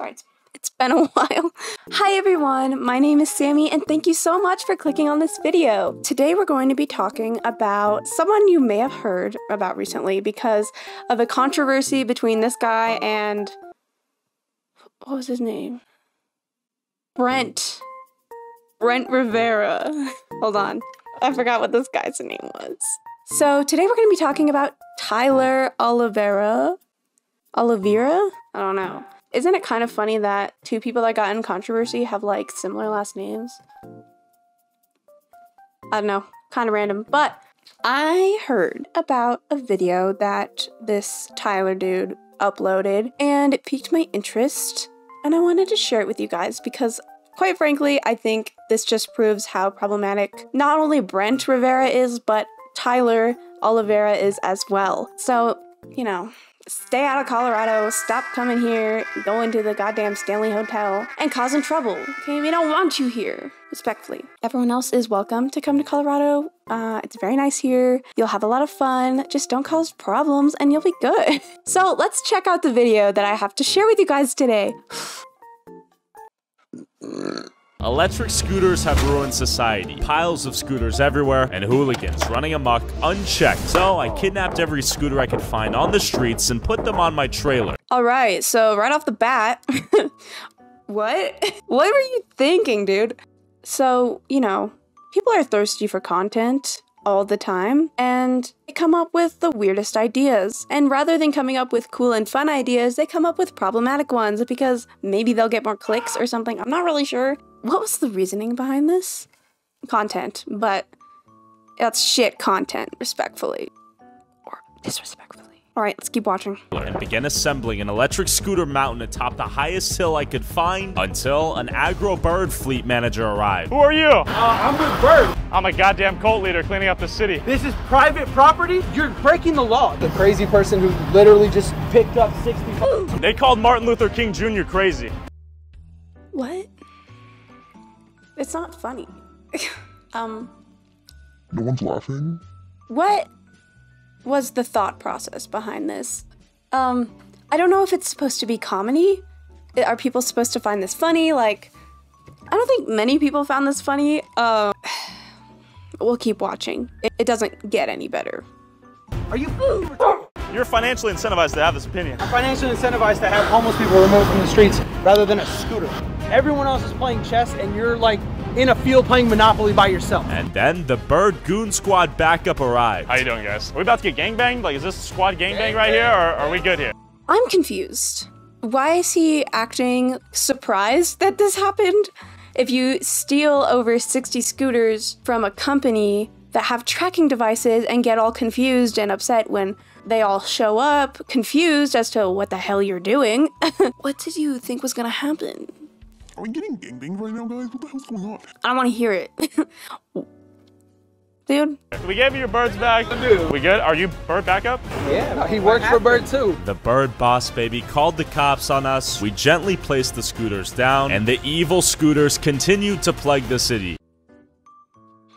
Sorry, it's, it's been a while. Hi everyone, my name is Sammy and thank you so much for clicking on this video. Today we're going to be talking about someone you may have heard about recently because of a controversy between this guy and... What was his name? Brent. Brent Rivera. Hold on. I forgot what this guy's name was. So today we're going to be talking about Tyler Oliveira. Oliveira? I don't know. Isn't it kind of funny that two people that got in controversy have like similar last names? I don't know, kind of random. But I heard about a video that this Tyler dude uploaded and it piqued my interest and I wanted to share it with you guys because quite frankly, I think this just proves how problematic not only Brent Rivera is, but Tyler Oliveira is as well. So, you know, stay out of Colorado, stop coming here, going to the goddamn Stanley Hotel, and causing trouble. Okay, we don't want you here. Respectfully. Everyone else is welcome to come to Colorado. Uh, it's very nice here. You'll have a lot of fun. Just don't cause problems and you'll be good. So let's check out the video that I have to share with you guys today. Electric scooters have ruined society. Piles of scooters everywhere, and hooligans running amok unchecked. So I kidnapped every scooter I could find on the streets and put them on my trailer. All right, so right off the bat, what? What were you thinking, dude? So, you know, people are thirsty for content all the time and they come up with the weirdest ideas. And rather than coming up with cool and fun ideas, they come up with problematic ones because maybe they'll get more clicks or something. I'm not really sure. What was the reasoning behind this? Content, but that's shit content, respectfully. Or disrespectfully. Alright, let's keep watching. and began assembling an electric scooter mountain atop the highest hill I could find until an aggro bird fleet manager arrived. Who are you? Uh, I'm with Bird. I'm a goddamn cult leader cleaning up the city. This is private property. You're breaking the law. The crazy person who literally just picked up 60. They called Martin Luther King Jr. crazy. What? It's not funny. um, No one's laughing. what was the thought process behind this? Um, I don't know if it's supposed to be comedy. Are people supposed to find this funny? Like, I don't think many people found this funny. Uh, we'll keep watching. It, it doesn't get any better. Are you You're financially incentivized to have this opinion. I'm financially incentivized to have homeless people removed from the streets rather than a scooter? Everyone else is playing chess and you're like in a field playing Monopoly by yourself. And then the Bird Goon Squad backup arrived. How you doing, guys? Are we about to get gangbanged? Like, is this squad gangbang right here, or are we good here? I'm confused. Why is he acting surprised that this happened? If you steal over 60 scooters from a company that have tracking devices and get all confused and upset when they all show up, confused as to what the hell you're doing, what did you think was gonna happen? Are we getting gangbanged right now, guys? What the hell's going on? I don't wanna hear it. Dude, We gave you your birds back. We good? Are you bird backup? Yeah, he works for Bird too. The bird boss baby called the cops on us. We gently placed the scooters down, and the evil scooters continued to plague the city.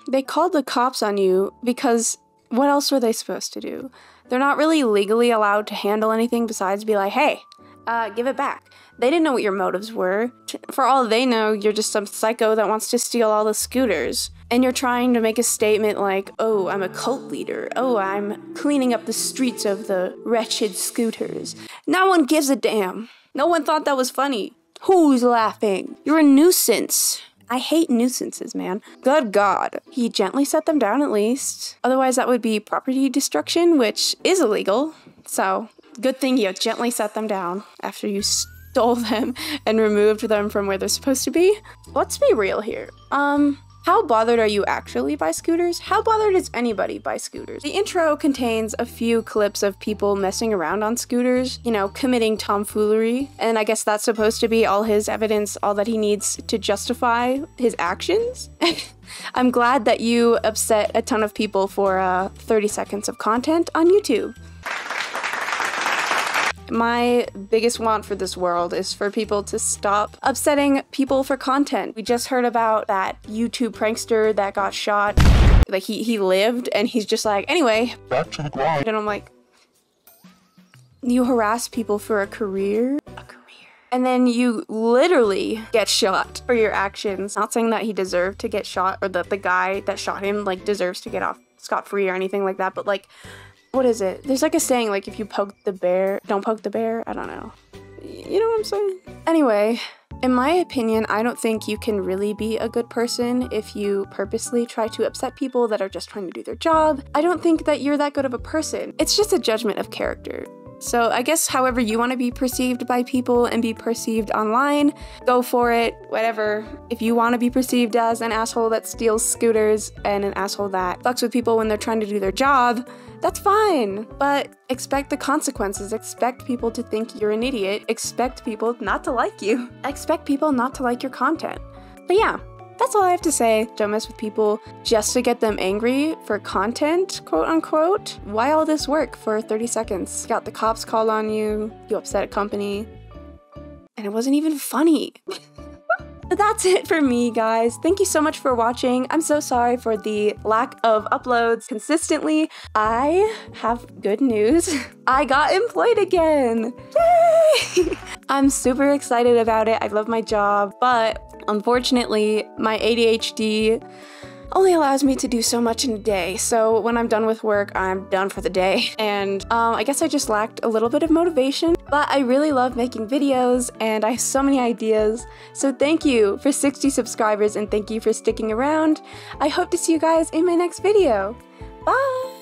they called the cops on you because what else were they supposed to do? They're not really legally allowed to handle anything besides be like, hey, uh, give it back. They didn't know what your motives were. For all they know, you're just some psycho that wants to steal all the scooters. And you're trying to make a statement like, oh, I'm a cult leader. Oh, I'm cleaning up the streets of the wretched scooters. No one gives a damn. No one thought that was funny. Who's laughing? You're a nuisance. I hate nuisances, man. Good God. He gently set them down at least. Otherwise, that would be property destruction, which is illegal. So, good thing you gently set them down after you stole them and removed them from where they're supposed to be. Let's be real here. Um, how bothered are you actually by scooters? How bothered is anybody by scooters? The intro contains a few clips of people messing around on scooters, you know, committing tomfoolery, and I guess that's supposed to be all his evidence, all that he needs to justify his actions. I'm glad that you upset a ton of people for uh, 30 seconds of content on YouTube. My biggest want for this world is for people to stop upsetting people for content. We just heard about that YouTube prankster that got shot. Like he he lived and he's just like, anyway, Back to the grind. and I'm like, you harass people for a career? A career. and then you literally get shot for your actions. Not saying that he deserved to get shot or that the guy that shot him like deserves to get off scot free or anything like that, but like, what is it? There's like a saying like if you poke the bear, don't poke the bear. I don't know. You know what I'm saying? Anyway, in my opinion, I don't think you can really be a good person if you purposely try to upset people that are just trying to do their job. I don't think that you're that good of a person. It's just a judgment of character. So I guess however you want to be perceived by people and be perceived online, go for it, whatever. If you want to be perceived as an asshole that steals scooters and an asshole that fucks with people when they're trying to do their job, that's fine. But expect the consequences. Expect people to think you're an idiot. Expect people not to like you. Expect people not to like your content. But yeah, that's all I have to say. Don't mess with people just to get them angry for content, quote unquote. Why all this work for 30 seconds? Got the cops called on you, you upset a company, and it wasn't even funny. That's it for me, guys. Thank you so much for watching. I'm so sorry for the lack of uploads consistently. I have good news. I got employed again. Yay! I'm super excited about it. I love my job, but unfortunately, my ADHD only allows me to do so much in a day. So when I'm done with work, I'm done for the day. And um, I guess I just lacked a little bit of motivation, but I really love making videos and I have so many ideas. So thank you for 60 subscribers and thank you for sticking around. I hope to see you guys in my next video. Bye!